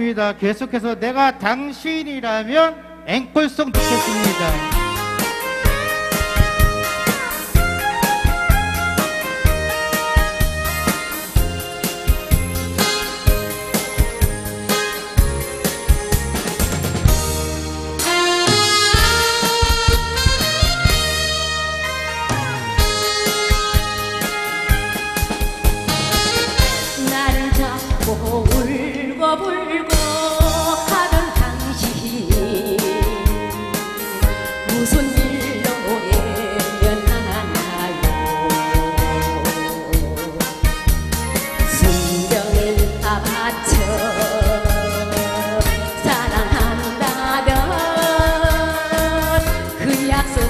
입니다. 계속해서 내가 당신이라면 앵콜송 듣겠습니다. 울고 불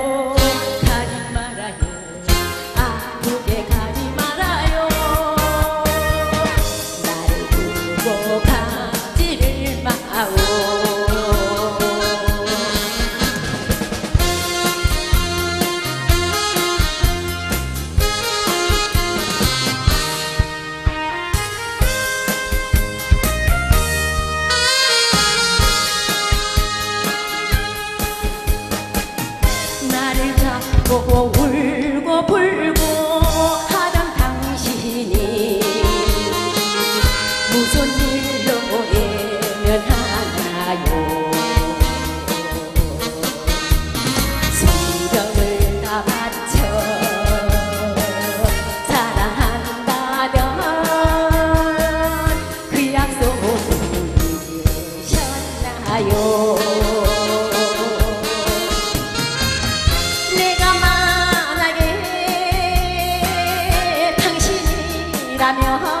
Lord. 불고 하던 당신이 무슨 일로 Để.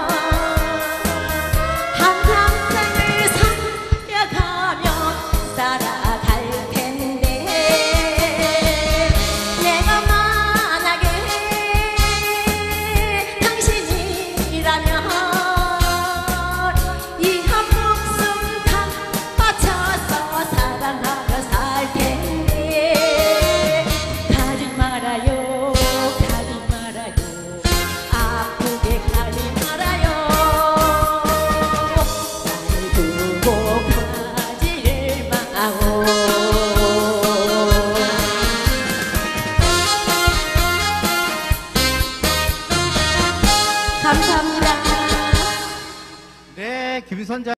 감사합니다. 네, 김선자.